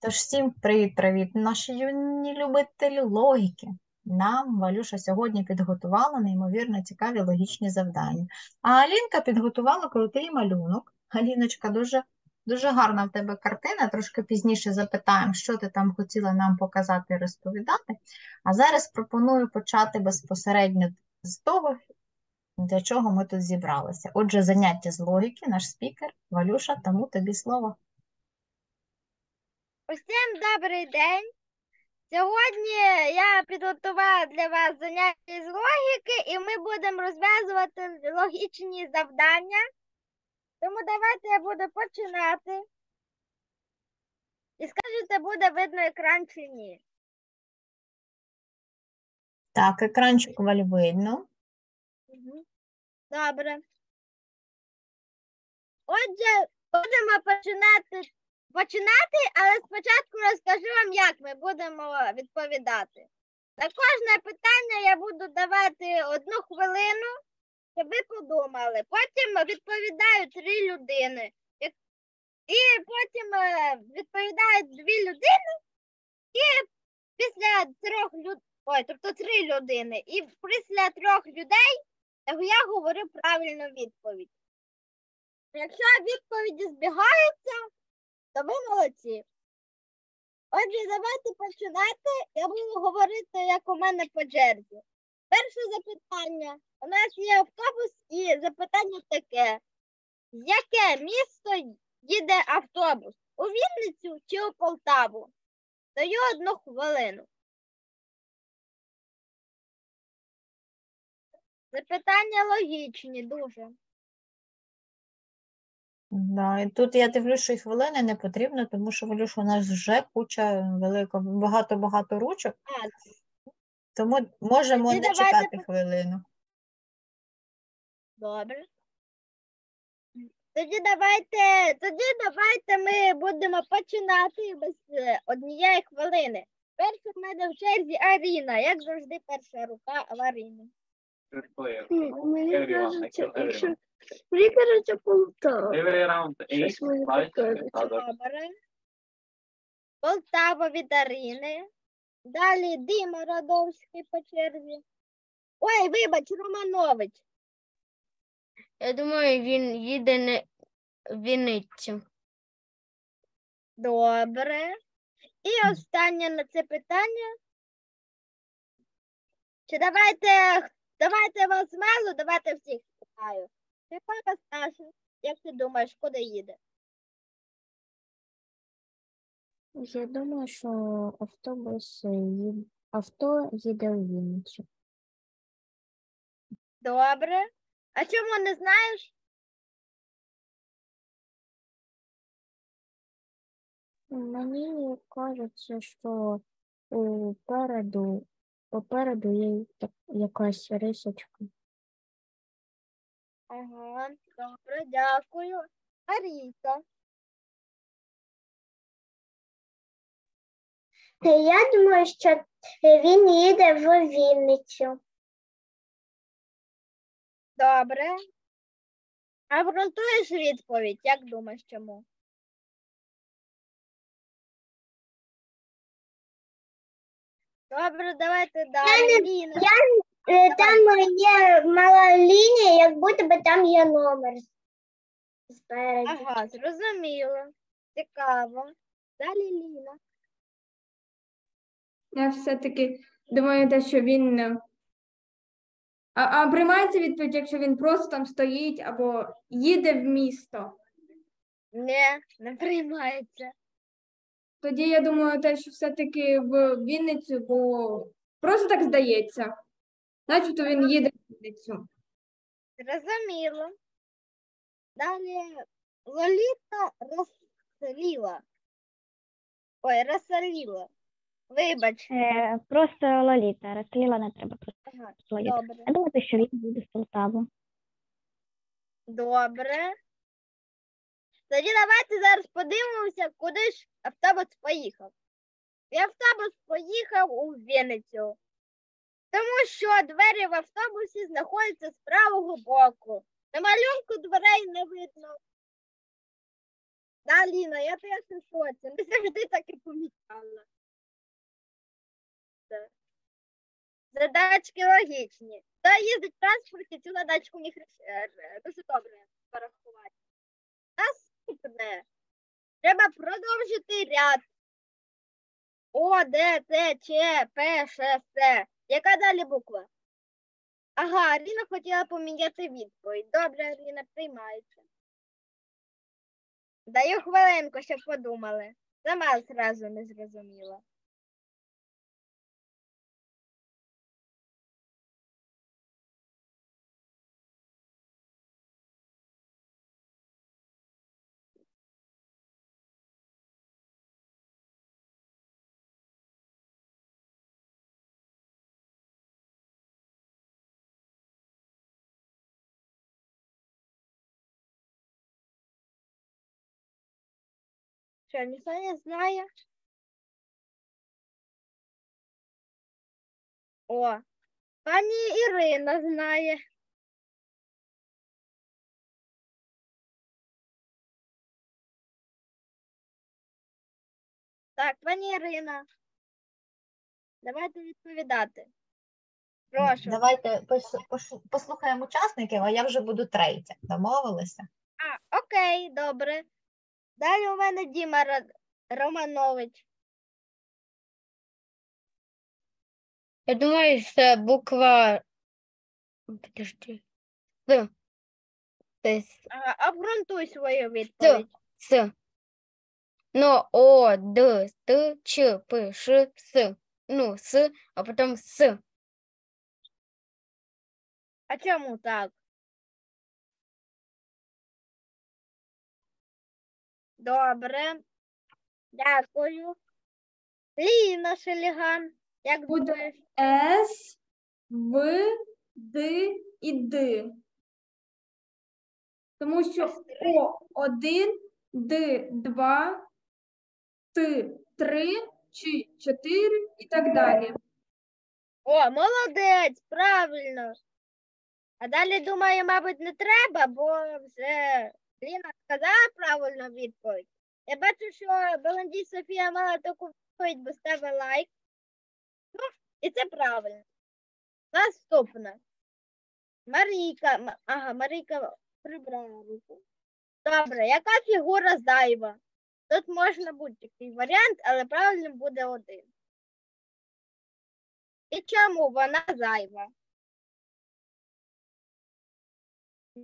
Тож всім привіт-привіт, наші юні любителі логіки. Нам Валюша сьогодні підготувала неймовірно цікаві логічні завдання. А Алінка підготувала крутий малюнок. Аліночка, дуже, дуже гарна в тебе картина. Трошки пізніше запитаємо, що ти там хотіла нам показати і розповідати. А зараз пропоную почати безпосередньо з того, для чого ми тут зібралися. Отже, заняття з логіки, наш спікер Валюша, тому тобі слово. Усім добрий день. Сьогодні я підготувала для вас заняття з логіки, і ми будемо розв'язувати логічні завдання. Тому давайте я буду починати. І скажете, буде видно екран чи ні. Так, екранчик Валь видно. Добре. Отже, будемо починати, починати, але спочатку розкажу вам, як ми будемо відповідати. На кожне питання я буду давати одну хвилину, щоб ви подумали. Потім відповідають три людини. І- потім е, відповідають дві людини, і після трьох людей, тобто три людини, і після трьох людей я говорю правильну відповідь. Якщо відповіді збігаються, то ви молодці. Отже, давайте починати. Я буду говорити, як у мене по черзі. Перше запитання. У нас є автобус, і запитання таке: яке місто їде автобус? У Вінницю чи у Полтаву? Даю одну хвилину. Запитання логічні дуже. Да, і тут я дивлюсь, що і хвилини не потрібно, тому що Валюш, у нас вже куча велика, багато-багато ручок, тому можемо не давайте чекати хвилину. Добре. Тоді давайте, тоді давайте ми будемо починати без е, однієї хвилини. Перша в мене в черзі Аріна, як завжди, перша рука в Аріни. Мені kill якщо мені кажеться Полтава. Полтава від Аріни. Далі Дима Радовський по черзі. Ой, вибач, Романович. Я думаю, він їде не в Вінницю. Добре. І останнє на це питання. Чи давайте, давайте вас мало, давайте всіх спитаю. Ти папа Саша, як ти думаєш, куди їде? Я думаю, що автобус їде, авто їде у Вінницю. Добре. А чому не знаєш? Мені кажеться, що попереду, попереду є якась рисочка. Ага, добре, дякую. Аріка. Я думаю, що він їде в Вінницю. Добре. А ґрунтуєш відповідь, як думаєш, чому? Добре, давайте далі. Ліна. Е, Там є мала лінія, як будто би там є номер спереді. Ага, зрозуміло. Цікаво. Далі Ліна. Я все-таки думаю, те, що він. е, А, а приймається відповідь, якщо він просто там стоїть або їде в місто. Не, не приймається. Тоді я думаю, те, що все-таки в Вінницю, бо просто так здається. Начебто він їде в Вінницю. Зрозуміло. Далі Лоліта розсоліла. Ой, розсоліла. Вибач. Е, Просто Лоліта. Розстріла не треба просто Ага, Лоліта. добре. Я думаю, що він буде з Полтаву. Добре. Тоді давайте зараз подивимося, куди ж автобус поїхав. І автобус поїхав у Вінницю. Тому що двері в автобусі знаходяться з правого боку. На малюнку дверей не видно. Да, Ліна, я теж у шоці. Ми завжди так і помічали. Да. Задачки логічні. Та їздить в транспорті, цю задачку міг е, е, дуже добре порахувати. Наступне. Треба продовжити ряд. О, Д, Т, Ч, П, Ш, С. Яка далі буква? Ага, Аріна хотіла поміняти відповідь. Добре, Аріна, приймається. Даю хвилинку, щоб подумали. Сама зразу не зрозуміла. Що, ніхто не знає? О, пані Ірина знає. Так, пані Ірина. Давайте відповідати. Прошу. Давайте послухаємо учасників, а я вже буду третя. Домовилися? А, окей, добре. Далі у мене Діма Романович. Я думаю, це буква. Подожди. С. Ага, обґрунтуй свою відповідь. С. Но О, Д, Т, Ч, П, Ш, С. Ну, С, а потом С. А чому так? Добре. Дякую. Ліна Шеліган. Як Буде думаєш? С, В, Д і Д. Тому що О один, Д два, Т три, Ч чотири і так далі. О, молодець, правильно. А далі, думаю, мабуть, не треба, бо вже Ліна сказала правильну відповідь. Я бачу, що Беландій Софія мала таку відповідь, бо ставила лайк. Ну, і це правильно. Наступне. Марійка. Ага, Марійка прибрала руку. Добре, яка фігура зайва? Тут можна будь-який варіант, але правильним буде один. І чому вона зайва?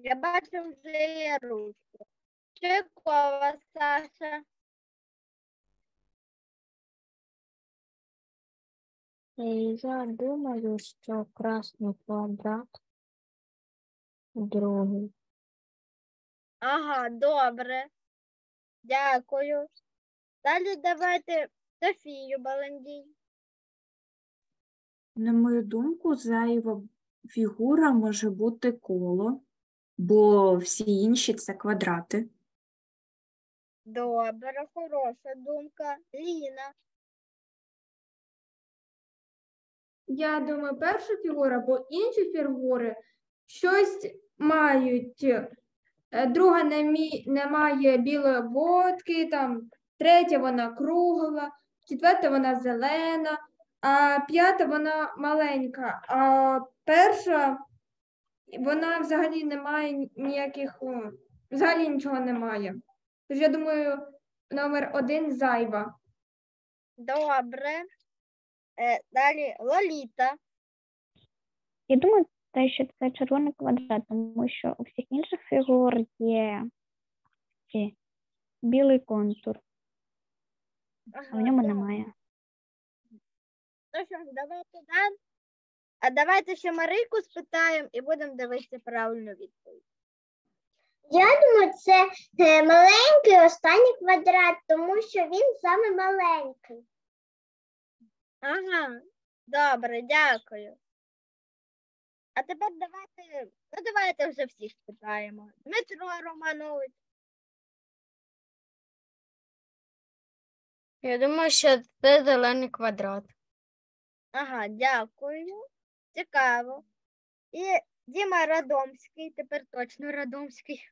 Я бачу вже є ручку. Чекова, Саша. Е, Я думаю, що красний квадрат другий. Ага, добре. Дякую. Далі давайте Софію Баландій. На мою думку, зайва фігура може бути коло, бо всі інші це квадрати. Добре, хороша думка. Ліна. Я думаю, перша фігура, бо інші фігури щось мають. Е, Друга не, мі... не має білої обводки, там, третя вона кругла, четверта вона зелена, а п'ята вона маленька, а перша вона взагалі не має ніяких, взагалі нічого немає. Тож я думаю, номер один зайва. Добре. Е, далі Лоліта. Я думаю, те, що це червоний квадрат, тому що у всіх інших фігур є ці, білий контур, а в ньому немає. Ну що ж, давайте далі. А давайте ще Марийку спитаємо і будемо дивитися правильну відповідь. Я думаю, це е, маленький останній квадрат, тому що він саме маленький. Ага, добре, дякую. А тепер давайте, ну давайте вже всіх спитаємо. Дмитро Романович. Я думаю, що це зелений квадрат. Ага, дякую. Цікаво. І Діма Радомський, тепер точно Радомський.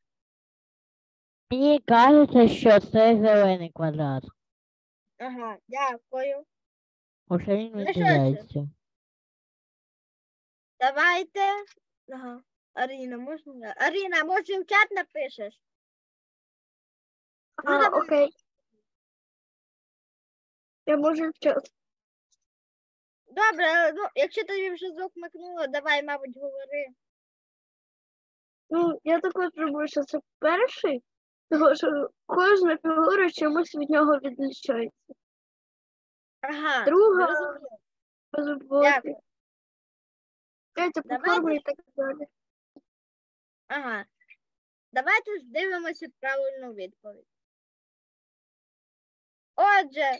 Мені кажеться, що це зелений квадрат. Ага, дякую. Уже він Ну, виділяється. Давайте. Ага. Аріна, можна? Аріна, може в чат напишеш? Ну, А, давай. окей. Я можу вчити. Добре, ну, якщо тобі вже звук микнуло, давай, мабуть, говори. Ну, я також зроблю, що це перший, тому що кожна фігура чимось від нього відлічається. Ага, Друга роботи, третя по формі і так далі. Ага. Давайте ж дивимося правильну відповідь. Отже,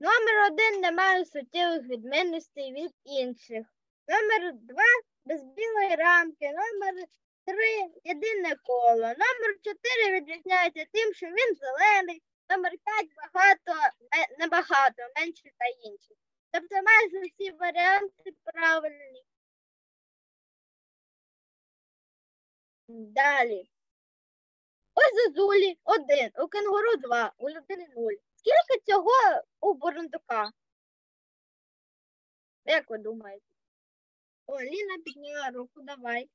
номер один не має суттєвих відмінностей від інших. Номер два без білої рамки. Номер три єдине коло. Номер чотири відрізняється тим, що він зелений. Номер п'ять багато, небагато, менше та інші. Тобто майже всі варіанти правильні. Далі. У зозулі один, у кенгуру два, у людини нуль. Скільки цього у бурундука? Як ви думаєте? О, Ліна підняла руку, давай.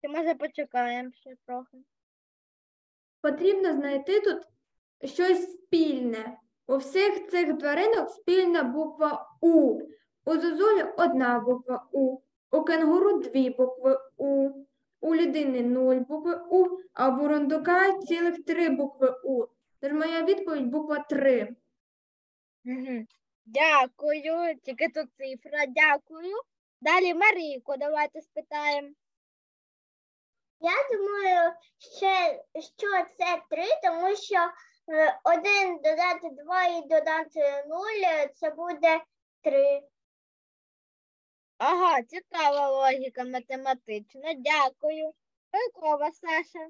Чи може почекаємо ще трохи? Потрібно знайти тут щось спільне. У всіх цих тваринок спільна буква У. У зозулі одна буква У, у кенгуру дві букви У, у людини нуль букви У, а у бурундука цілих три букви У. Тож моя відповідь буква 3. Угу. Дякую. Тільки тут цифра, дякую. Далі Марійко, давайте спитаємо. Я думаю, ще, що це три, тому що е, один додати два і додати нуль це буде три. Ага, цікава логіка математична. Дякую. Пикова, Саша.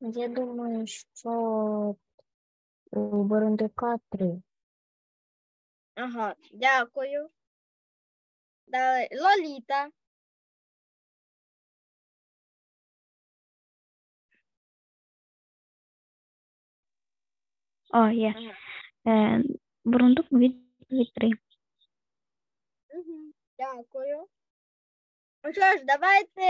Я думаю, що у Бурундука три. Ага, дякую. Далі Лоліта. О, є. Ага. Е, Бурундук відповідь 3. Угу. Дякую. Ну що ж, давайте.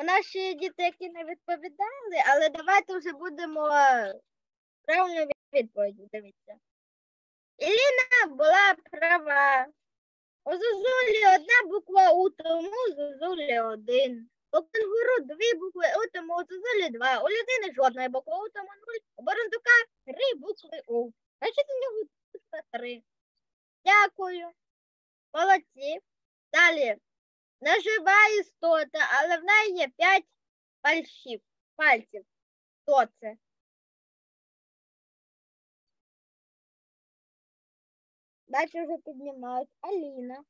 У нас ще є діти, які не відповідали, але давайте вже будемо правильно відповіді. Дивіться. Іліна була права. У Зозулі одна буква У, тому Зозулі один. У кенгуру дві букви У, тому у Зозулі два. У людини жодної букви У, тому нуль. У Барандука три букви У. Значить, у нього цифра три. Дякую. Молодці. Далі. Нежива істота, але в неї є п'ять пальців. пальців. Хто це? Бачу, вже піднімають. Аліна.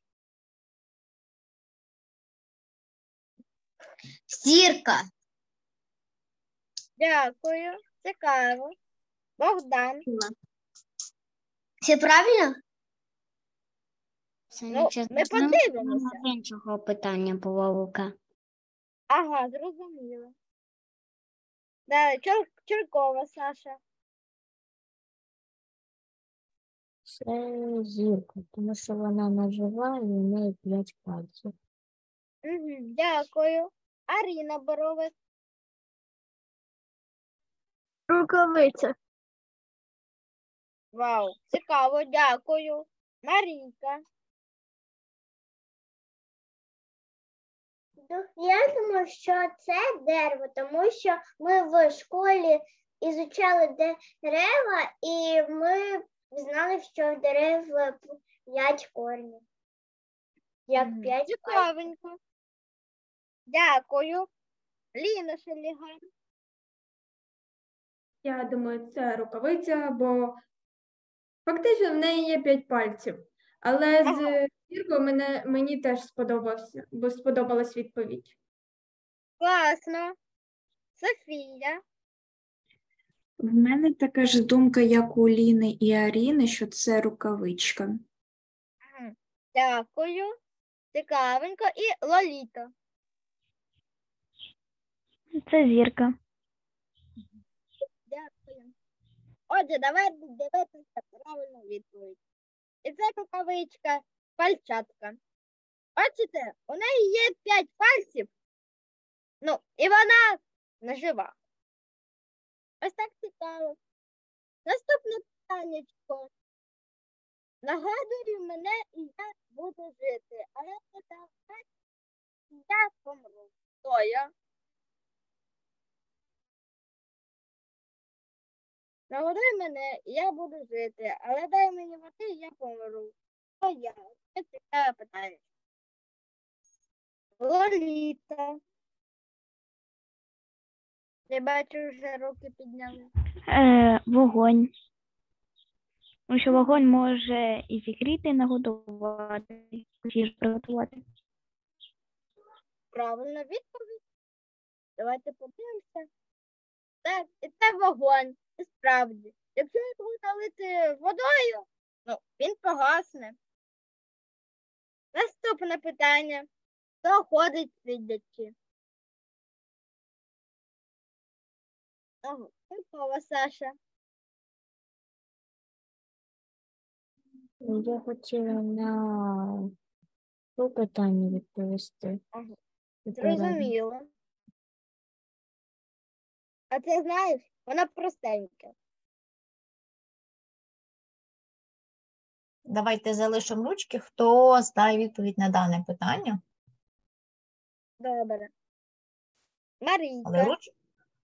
Сірка. Дякую. Цікаво. Богдан. Все правильно? Ну, ми подивимося. іншого питання було Лука. Ага, зрозуміло. Далі, Чор... Чоркова, Саша. Це зірка, тому що вона нажива і в неї п'ять пальців. Угу, дякую. Аріна Боровець. Рукавиця. Вау, цікаво, дякую. Марійка. Я думаю, що це дерево, тому що ми в школі ізучали дерева, і ми знали, що в дерев п'ять корнів. Як п'ять. Цікавенько. Дякую. Ліна Шеліган. Я думаю, це рукавиця, бо фактично в неї є п'ять пальців. Але з зіркою мене, мені теж сподобався, бо сподобалась відповідь. Класно. Софія. В мене така ж думка, як у Ліни і Аріни, що це рукавичка. Дякую. Цікавенько. І Лоліта. Це зірка. Дякую. Отже, давайте дивитися правильну відповідь. І це рукавичка, пальчатка. Бачите, у неї є п'ять пальців. Ну, і вона не жива. Ось так цікаво. Наступне питаннячко. Нагадую мене, і я буду жити, але не давай, я помру. Хто я? Нагодуй мене, я буду жити, але дай мені води, я помру. Я? Цікаве питання. Лоліта. Я бачу, вже руки підняли. Е, вогонь. Тому що вогонь може і зігріти, і нагодувати, їжу приготувати. Правильна відповідь. Давайте подивимося. Так, і це вогонь. І справді. Якщо його налити водою, ну, він погасне. Наступне питання. Хто ходить? Ага, Киркова Саша. Я хотіла на то питання відповісти. Ага, Зрозуміло. А ти знаєш, вона простенька. Давайте залишимо ручки. Хто знає відповідь на дане питання? Добре. Але руч...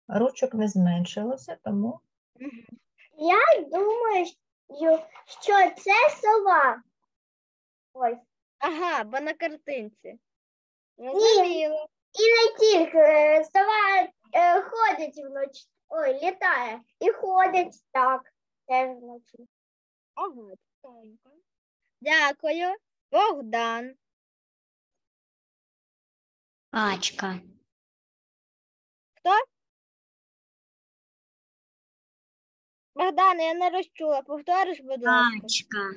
ручок не зменшилося, тому Я думаю, що це сова. Ось. Ага, бо на картинці. Зрозуміло. І не тільки сова е, ходить вночі. Ой, літає. І ходить так. Теж вночі. Ага, цікавенько. Дякую. Богдан. Качка. Богдан, я не розчула. Повториш, будь ласка. Качка.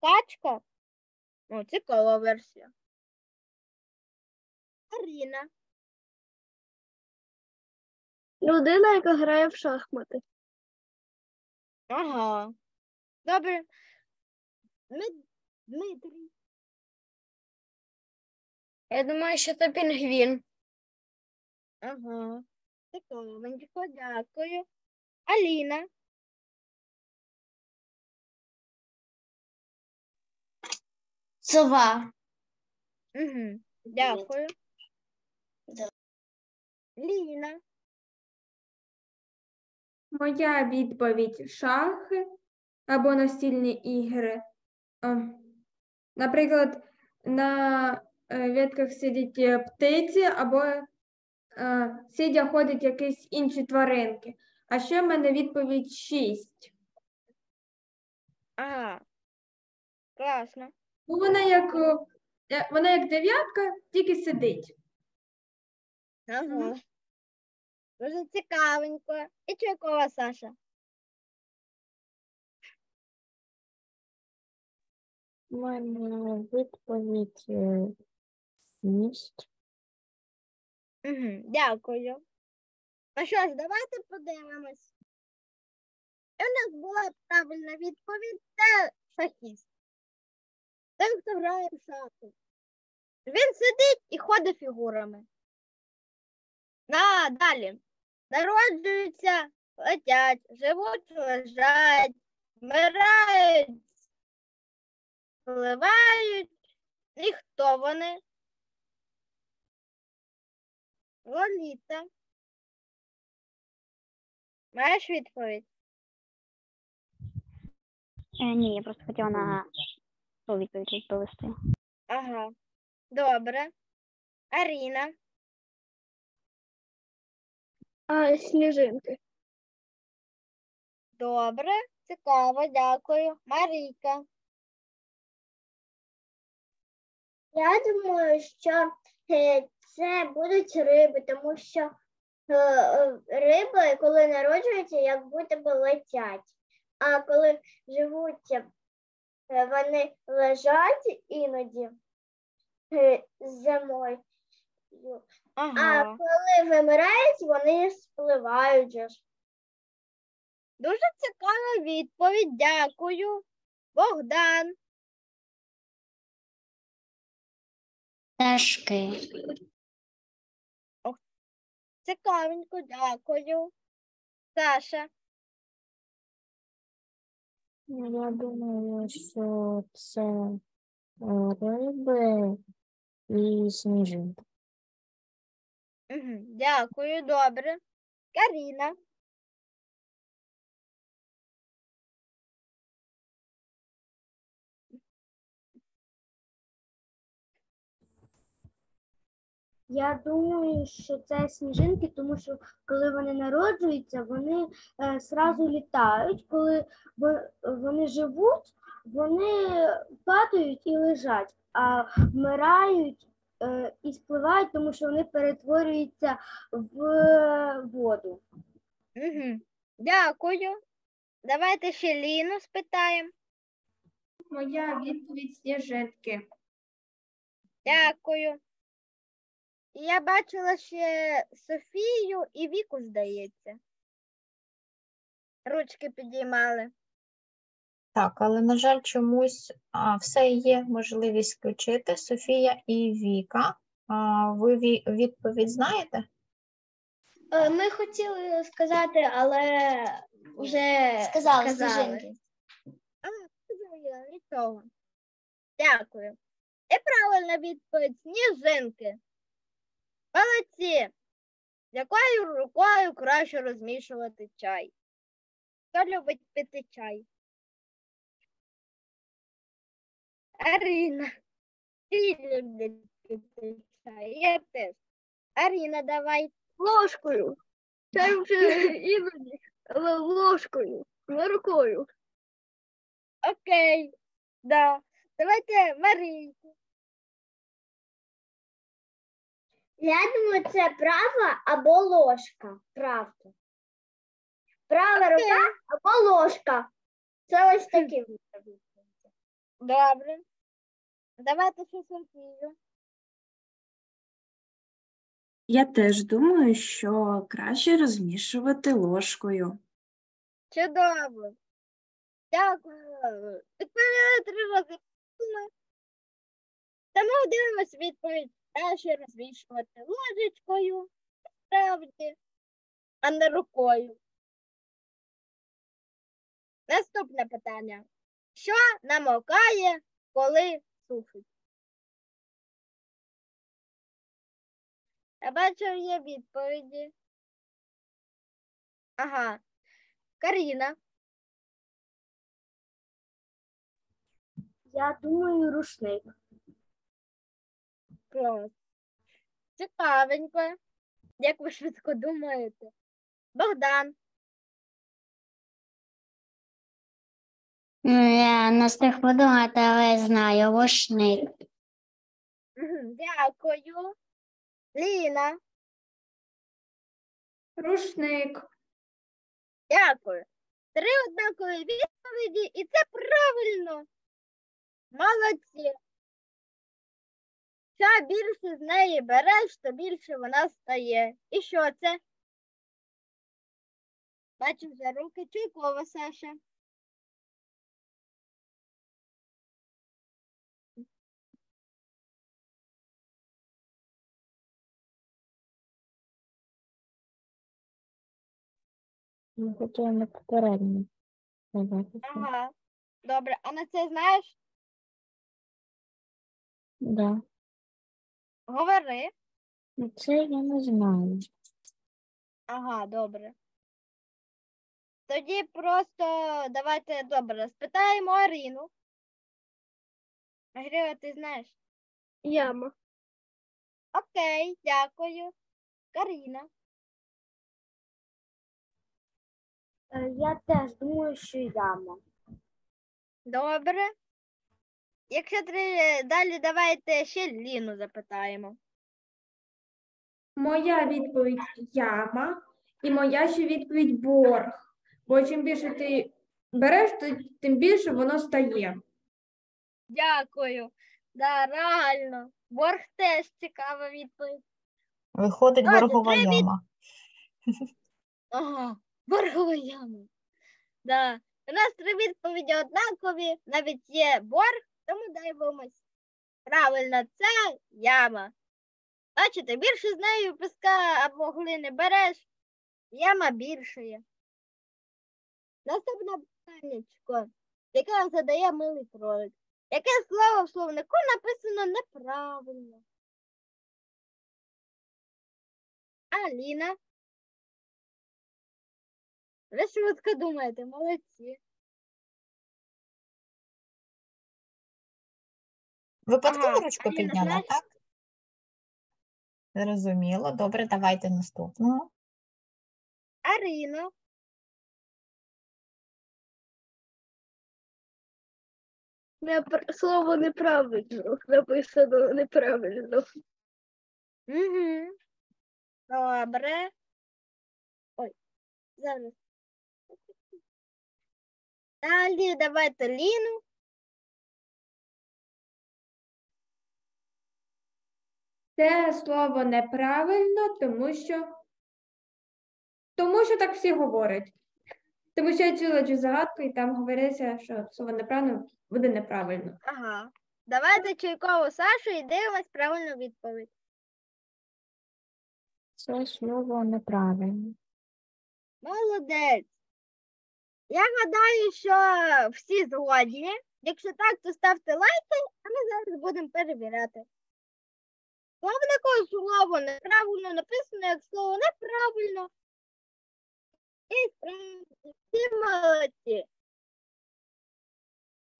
Качка? О, цікава версія. Аріна. Людина, яка грає в шахмати. Ага. Добре. Дмит- Дмитрій. Я думаю, що це пінгвін. Ага. Цікавенько, дякую. Аліна. Сова. Угу. Дякую. Ліна. Моя відповідь шахи або настільні ігри. Наприклад, на е, ветках сидять е, птиці або е, сидя ходять якісь інші тваринки. А ще в мене відповідь 6. Ага. Класно. Ну, вона як, вона як дев'ятка, тільки сидить. Ага. Дуже цікавенько. І Чуйкова Саша. Мене відповідь е. Угу. Дякую. Ну що ж, давайте подивимось. І у нас була правильна відповідь це шахіст. Той, хто грає в шахи. Він сидить і ходить фігурами. На, далі. Народжуються, летять, живуть, лежать, вмирають, впливають. І хто вони? Лоліта. Маєш відповідь? Е, ні, я просто хотіла на ту відповідь відповісти. Ага. Добре. Аріна. А, сніжинки. Добре. Цікаво, дякую. Марійка. Я думаю, що е, це будуть риби, тому що е, е, риби, коли народжуються, як будто би летять. А коли живуть, вони лежать іноді зимою, А коли вимирають, вони спливають. Дуже цікава відповідь. Дякую. Богдан. Пташки. Цікавенько, дякую. Саша. Ну, Я думаю, що це е, риби і сніжинки. Угу. Дякую, добре. Каріна. Я думаю, що це сніжинки, тому що коли вони народжуються, вони е, сразу літають. Коли вони живуть, вони падають і лежать, а вмирають е, і спливають, тому що вони перетворюються в е, воду. Угу. Дякую. Давайте ще Ліну спитаємо. Моя відповідь сніжинки. Дякую. Я бачила ще Софію і Віку, здається. Ручки підіймали. Так, але, на жаль, чомусь а, все є можливість включити. Софія і Віка. А, ви ві- відповідь знаєте? Е, Ми хотіли сказати, але вже Сказали, сніжинки. А, зрозуміла, нічого. Дякую. І правильна відповідь сніжинки. Молодці. Якою рукою краще розмішувати чай? Хто любить пити чай? Аріна. Ти любиш пити чай. Я теж. Аріна, давай. Ложкою. Це вже іноді, але ложкою, не рукою. Окей. Да. Давайте Марійку. Я думаю, це права або ложка. Правда. Права рука або ложка. Це ось такі. Добре. Давайте ще Софію. Я теж думаю, що краще розмішувати ложкою. Чудово. Дякую. Відповіли три рази. Тому дивимось відповідь. Краще розвішувати ложечкою, справді, а не рукою. Наступне питання. Що намокає, коли сушить? Я бачу, є відповіді. Ага. Каріна. Я думаю, рушник. Клас. Цікавенько. Як ви швидко думаєте? Богдан. Ну, я не встиг подумати, але знаю, рушник. Дякую. Ліна. Рушник. Дякую. Три однакові відповіді, і це правильно. Молодці. Що більше з неї береш, то більше вона стає. І що це? Бачу за руки Чуйкова Саша. Ми хотіли попередньо. Ага. Добре, а на це знаєш? Да. Говори. Ну, Це я не знаю. Ага, добре. Тоді просто давайте добре, спитаємо Аріну. Грива, ти знаєш? Яма. Окей, дякую. Каріна. Е, Я теж думаю, що яма. Добре. Якщо три далі, давайте ще Ліну запитаємо. Моя відповідь яма, і моя ще відповідь борг. Бо чим більше ти береш, то тим більше воно стає. Дякую. Да, реально. Борг теж цікава відповідь. Виходить Отже, боргова від- яма. Ага, боргова яма. Да. У нас три відповіді однакові, навіть є борг, тому дивимось. Правильно, це яма. Бачите, більше з нею піска або глини береш, яма більше є. Наступне питаннячко, яке задає милий кролик. Яке слово в словнику написано неправильно? Аліна. Ви швидко думаєте, молодці. Випадково Ага, ручку Аліна, підняла, так? Зрозуміло. Добре, давайте наступного. Арина. Непр- Слово неправильно. Написано неправильно. Угу. Добре. Ой, зараз. Далі давайте Ліну. Це слово неправильно, тому що тому що так всі говорять. Тому що я чула цю загадку, і там говориться, що слово неправильно буде неправильно. Ага. Давайте Чайкову Сашу і дивимось правильну відповідь. Це слово неправильно. Молодець. Я гадаю, що всі згодні. Якщо так, то ставте лайки, а ми зараз будемо перевіряти. Словнику слово неправильно написано як слово неправильно. І всі молодці.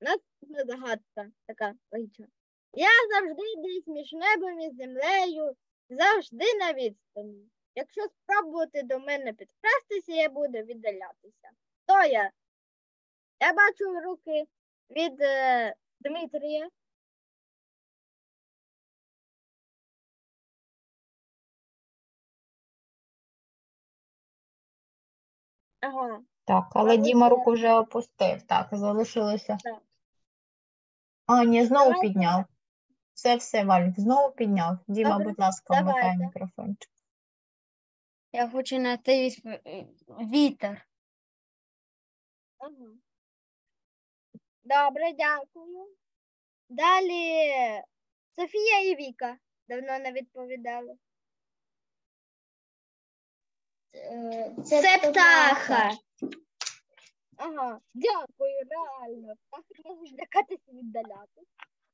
Наступна загадка така логічна. Я завжди десь між небом і землею, завжди на відстані. Якщо спробувати до мене підкрастися, я буду віддалятися. Хто я? Я бачу руки від е, Дмитрія. Ага. Так, але Мабуть, Діма руку вже опустив. Так, залишилося. Так. А, ні, знову Давайте. підняв. Все, все, Валік, знову підняв. Діма, Добре, будь ласка, вмикай давайте. мікрофончик. Я хочу знайти відп- вітер. Ага. Добре, дякую. Далі Софія і Віка давно не відповідали. Це, птаха. Ага, дякую, реально. Птахи можуть лякатися віддаляти.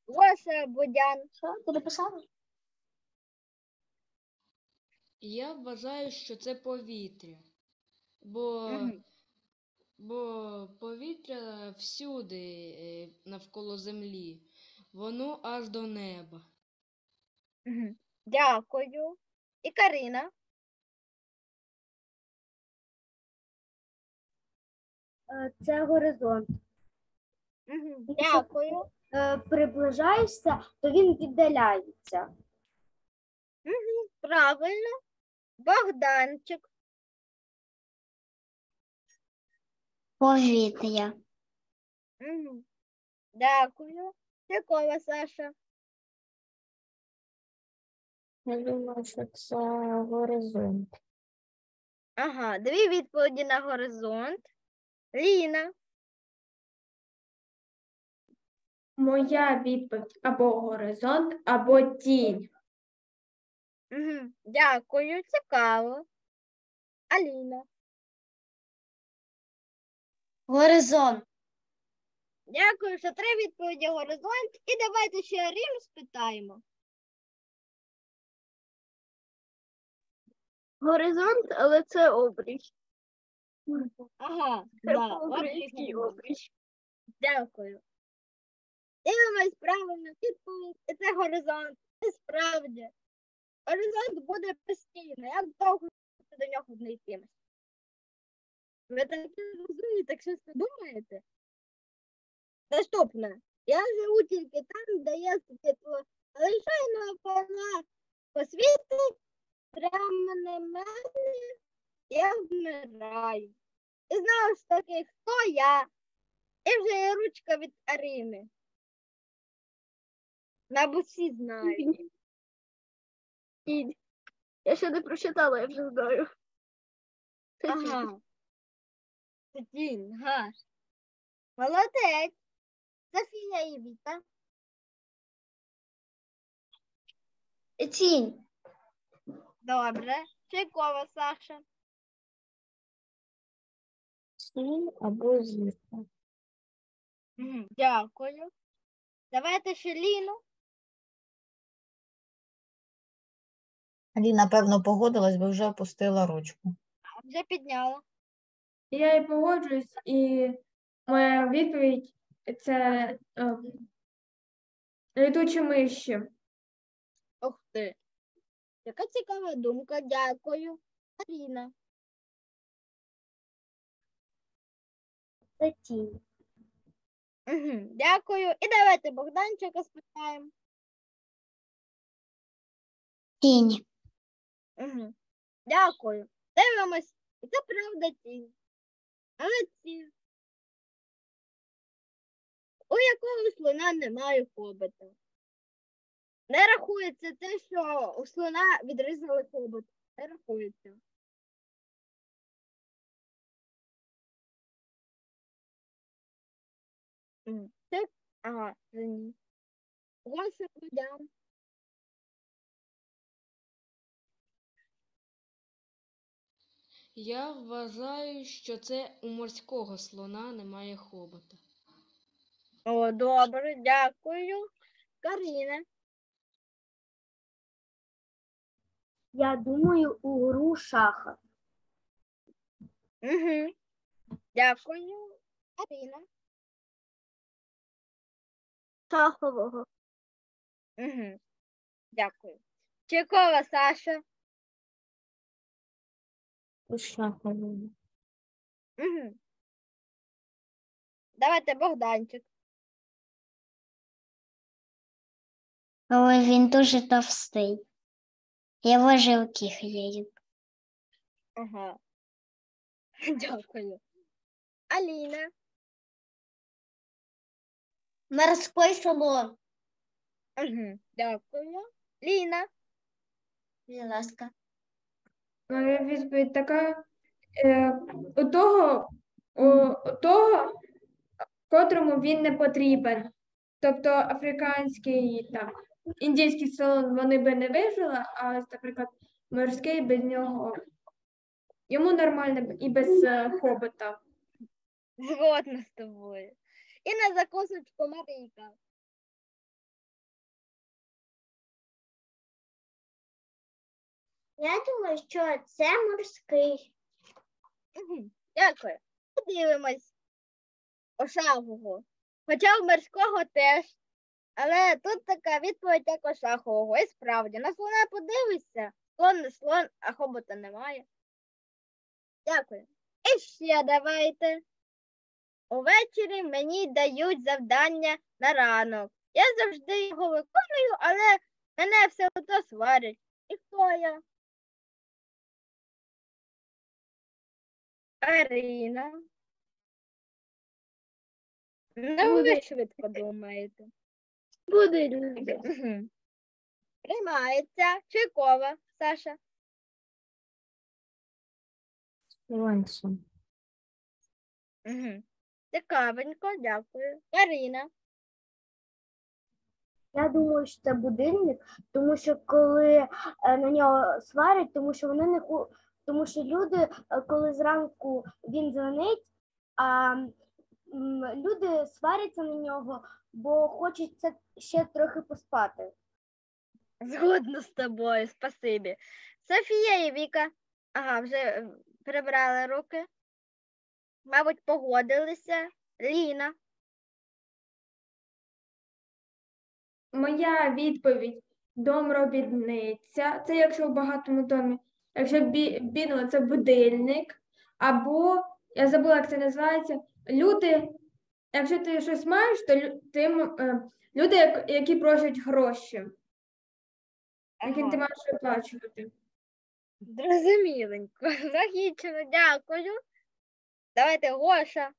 Лоша Бодян. Що, ти написала? Я вважаю, що це повітря. Бо, Мгм. бо повітря всюди е, навколо землі. Воно аж до неба. Мгм. Дякую. І Карина. Це горизонт. Дякую. Е, Приближаєшся, то він віддаляється. Правильно. Богданчик. Повітря. Дякую. Якова Саша. Я думаю, що це горизонт. Ага, дві відповіді на горизонт. Ліна. Моя відповідь або горизонт, або тінь. Дякую, цікаво. Аліна. Горизонт. Дякую, що три відповіді горизонт. І давайте ще Рім спитаємо. Горизонт, але це обріч. Ага, да, по-українськи обріч. Дякую. Дивимось правильно відповідь, і це горизонт. І справді. Горизонт буде постійно. Як довго до нього не? Ви так розумієте, якщо ви думаєте? Наступне. Я живу тільки там, де є світло. Але щойно вона посвітить прямо на мене, я вмираю. І знову ж таки, хто я? І вже є ручка від Арини. Мабуть, всі знають. І Я ще не прочитала, я вже знаю. Ага. Тінь, гаш. Молодець. Софія і Віка. Тінь. Добре. Чайкова, Саша. Тінь або зірка. Мгм, Дякую. Давайте ще Ліну. Аліна, певно, погодилась, бо вже опустила ручку. Вже підняла. Я і погоджуюсь, і моя відповідь це е, літучі миші. Ух ти. Яка цікава думка, дякую. Аріна. Тінь. Угу, дякую. І давайте Богданчика спитаємо. Тінь. Угу. Дякую. Дивимось. Це правда тінь. Але ці. У якого слона немає хобота. Не рахується те, що у слона відрізали хобот. Не рахується. Це ні. Гоша Я вважаю, що це у морського слона немає хобота. О, добре, дякую. Каріна. Я думаю, у гру шаха. Угу. Дякую. Каріна. Шахового. Угу. Дякую. Чекова Саша. У шаховому. Угу. Давайте Богданчик. Ой, він дуже товстий. Його жилки хлеють. Ага. Дякую. Аліна. Морський салон. Угу. Дякую. Ліна. Будь ласка. Моя відповідь така: е, у того, у, у того, котрому він не потрібен. Тобто африканський там, індійський салон вони би не вижили, а, наприклад, морський без нього. Йому нормально і без е, хобота. Згодна з тобою. І на закусочку Марійка. Я думаю, що це морський. Дякую. Подивимось. Ошагового. Хоча в морського теж. Але тут така відповідь як у шахового. І справді, на слона подивишся, слон не слон, а хобота немає. Дякую. І ще давайте. Увечері мені дають завдання на ранок. Я завжди його виконую, але мене все одно сварять. І хто я? Аріна. Ну, ви швидко думаєте. Буде люди. Мгм. Приймається. Чуйкова, Саша. Сонце. Угу. Цікавенько, дякую. Каріна. Я думаю, що це будильник, тому що коли е, на нього сварять, тому що вони не ху... тому що люди, е, коли зранку він дзвонить, а м, люди сваряться на нього, бо хочеться ще трохи поспати. Згодна з тобою, спасибі. Софія і Віка. Ага, вже е, прибрали руки. Мабуть, погодилися. Ліна. Моя відповідь домробідниця. Це якщо в багатому домі. Якщо бі- бідно, це будильник. Або я забула, як це називається. Люди, якщо ти щось маєш, то лю- ти, м- е, люди, як- які просять гроші, яким ти маєш виплачувати. Зрозуміленько. Захічено, дякую. Давайте Гоша.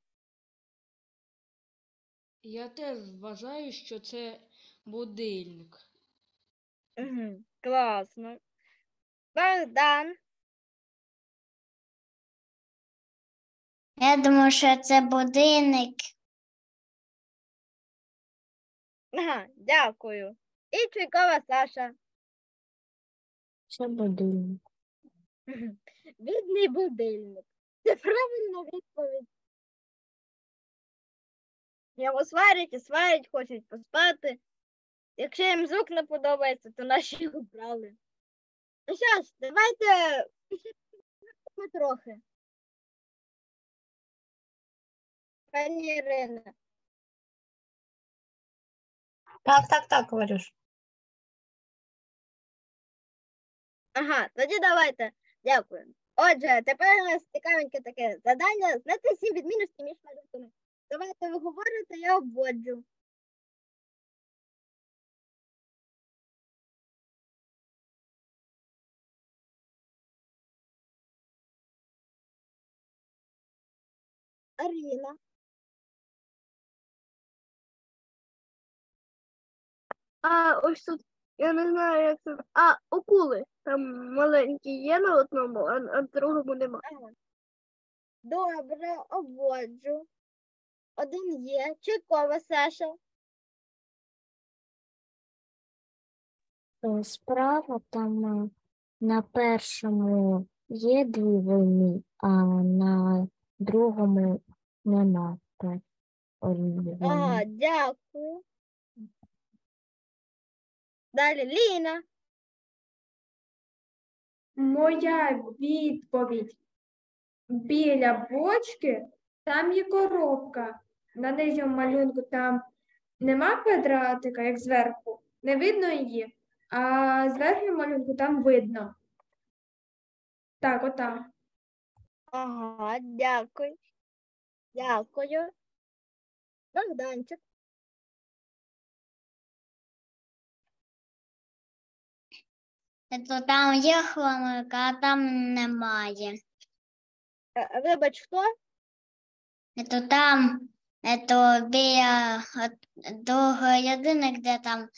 Я теж вважаю, що це будильник. Угу. Класно. Богдан. Я думаю, що це будинок. Ага, дякую. І Чуйкова Саша. Це будильник. Бідний будильник. Це правильна відповідь. Його сварять і сварять, хочуть поспати. Якщо їм звук не подобається, то наші його брали. Ну що ж, давайте трохи. Пані Ірина. Так, так, так, Валюш. Ага, тоді давайте. Дякую. Отже, тепер у нас цікавеньке таке завдання знайти всі відмінності між малюнками. Давайте ви говорите, я обводжу. Аріна. А ось тут, я не знаю, як це. А, акули. Там маленькі є на одному, а на другому нема. Ага. Добре, обводжу. Один є. Чайкова Саша. Е, Справа там е, на першому є дві волни, а на другому нема так, однієї Ага, дякую. Далі Ліна. Моя відповідь. Біля бочки там є коробка. На нижньому малюнку там нема квадратика, як зверху, не видно її, а з верхнього малюнку там видно. Так, отак. Ага, дякую. Дякую. Богданчик. То там є хромика, а там немає. Е, Вибач, хто? То там, то біля от- другої де там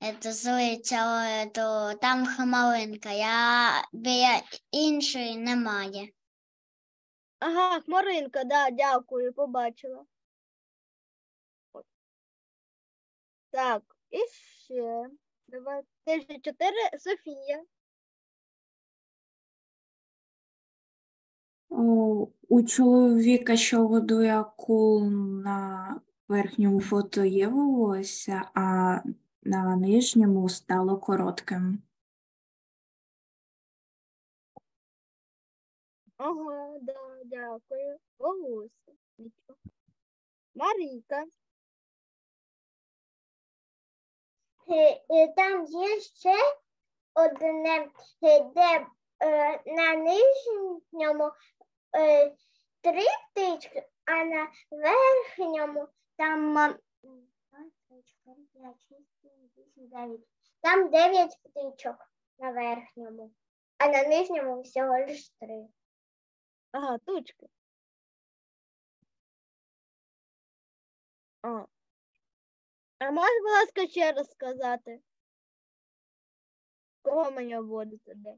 это зується, е, то там хмаринка, а біля іншої немає. Ага, Хмаринка, да, дякую, побачила. Так, і ще. Давай. Це вже чотири. Софія. О, У чоловіка, що годує акул на верхньому фото є волосся, а на нижньому стало коротким. Ага, да, дякую. Волосся. Марійка. Там є ще одне, е, де е, на нижньому е, три птички, а на верхньому там. Там дев'ять птичок на верхньому, а на нижньому всього лиш три. Ага, тучки. А. А можеш, будь ласка, ще раз сказати? Кого мені обводити де?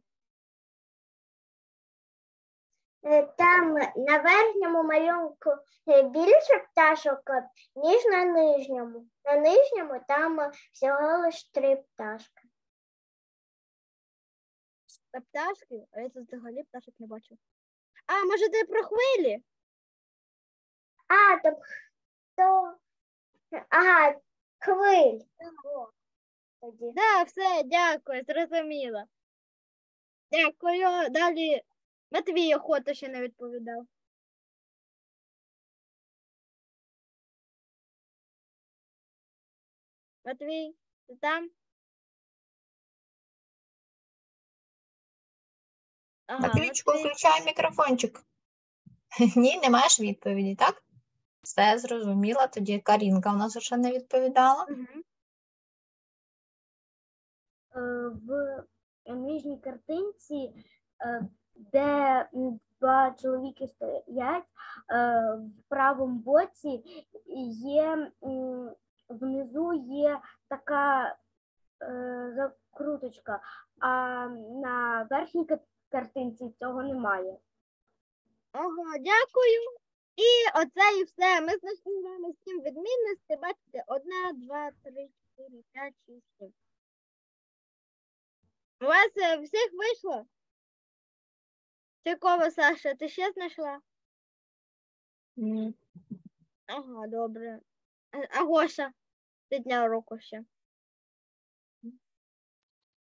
Е, Там на верхньому малюнку е, більше пташок, е, ніж на нижньому. На нижньому там всього лиш три пташки. Та пташки? А я тут взагалі пташок не бачу. А, може ти про хвилі? А, то, то ага, хвиль. Тоді. Да, все, дякую, зрозуміла. Дякую. Далі Матвій охота ще не відповідав. Матвій, ти там? Ага, Матвійчику, Матвій. включай мікрофончик. Ні, не маєш відповіді, так? Все зрозуміла. Тоді Карінка у нас ще не відповідала. Е, в нижній картинці, е, де два чоловіки стоять, е, в правому боці є внизу є така закруточка, а на верхній картинці цього немає. Ага, дякую. І оце і все. Ми знайшли з вами сім відмінностей. Бачите, одна, два, три, чотири, п'ять, шість, сім. У вас е, всіх вийшло? Цікаво, Саша, ти ще знайшла? Ні. Ага, добре. А, Гоша? Підняв руку ще.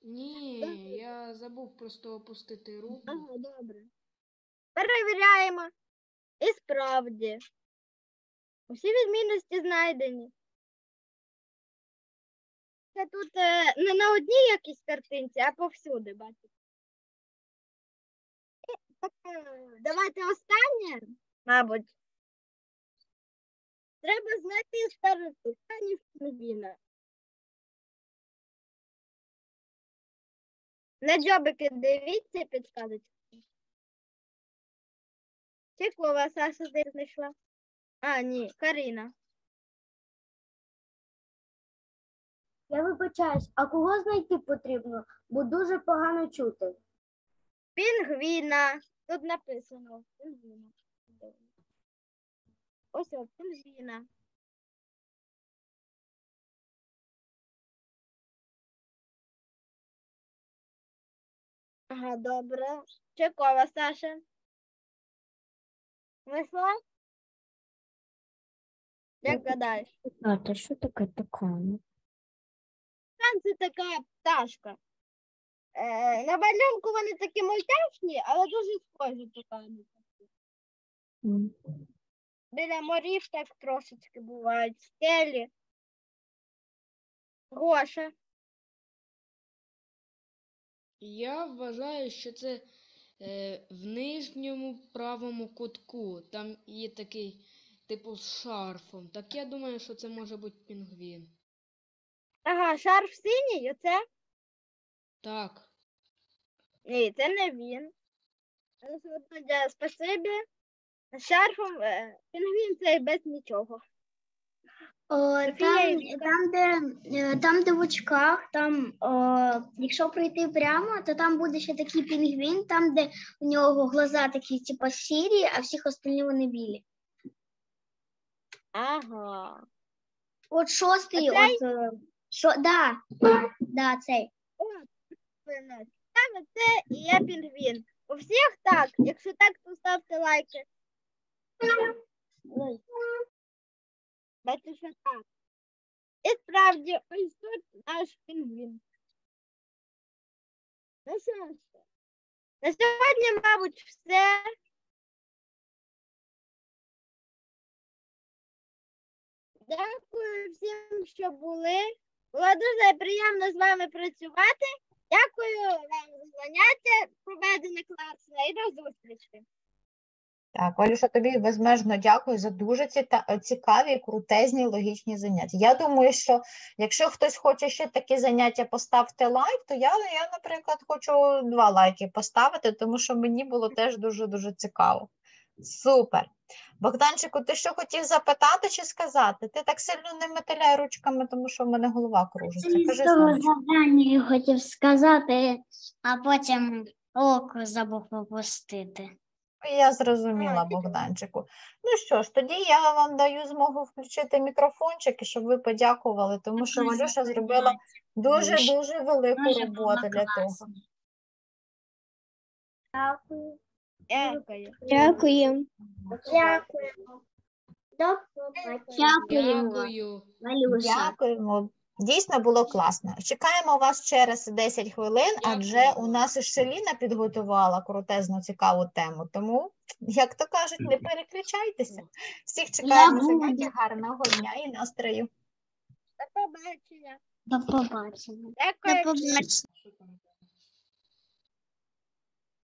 Ні, я забув просто опустити руку. Ага, добре. Перевіряємо. І справді. Усі відмінності знайдені. Це тут е, не на одній якійсь картинці, а повсюди, бачите. Так, е, давайте останнє, мабуть. Треба знайти старосту станів пінгвіна. На джобики дивіться, підказочки. Чекова Саша ти знайшла. А, ні, Каріна. Я вибачаюсь, а кого знайти потрібно, бо дуже погано чути. Пінгвіна. Тут написано. Пінгвіна. Ось о, пінгвіна. Ага, добре. Чекова, Саша. Вийшла? Як гадаєш? Тата, що таке такане? Там це така пташка. Е, на малюнку вони такі мультяшні, але дуже схожі тукани. М. Біля морів так трошечки бувають, скелі. Гоша. Я вважаю, що це в нижньому правому кутку. Там є такий, типу, з шарфом. Так я думаю, що це може бути пінгвін. Ага, шарф синій, оце? Так. Ні, це не він. Дя- спасибі. Шарфом е, пінгвін цей без нічого. О, там, там, де, е, там, де в очках, там, о, якщо пройти прямо, то там буде ще такий пінгвін, там, де у нього глаза такі, типу, сірі, а всіх остальні вони білі. Ага. От шостий, Оцей? от, е, шо, да, да, цей. Саме це і є пінгвін. У всіх так. Якщо так, то ставте лайки. Ой. Що так. І справді, ось тут наш пінгвін. Ну що ж, на сьогодні, мабуть, все. Дякую всім, що були. Було дуже приємно з вами працювати. Дякую вам за заняття, проведене класно і до зустрічі. Так, Валюша, тобі безмежно дякую за дуже цікаві крутезні логічні заняття. Я думаю, що якщо хтось хоче ще такі заняття, поставте лайк, то я, я, наприклад, хочу два лайки поставити, тому що мені було теж дуже-дуже цікаво. Супер. Богданчику, ти що хотів запитати чи сказати? Ти так сильно не металяй ручками, тому що в мене голова кружиться. Кажи, завдання хотів сказати, а потім око забув опустити. Я зрозуміла, Богданчику. Ну що ж, тоді я вам даю змогу включити мікрофончик, щоб ви подякували, тому що Валюша зробила дуже-дуже велику роботу для того. класно. Дякую. Дякую. Дякую. Дякую. До. Дякую. Дякуємо. Дійсно було класно. Чекаємо вас через 10 хвилин, адже у нас і Шеліна підготувала крутезну цікаву тему. Тому, як то кажуть, не переключайтеся. Всіх чекаємо заняття. Гарного дня і настрою. До побачення. До побачення. Дякую. побачення.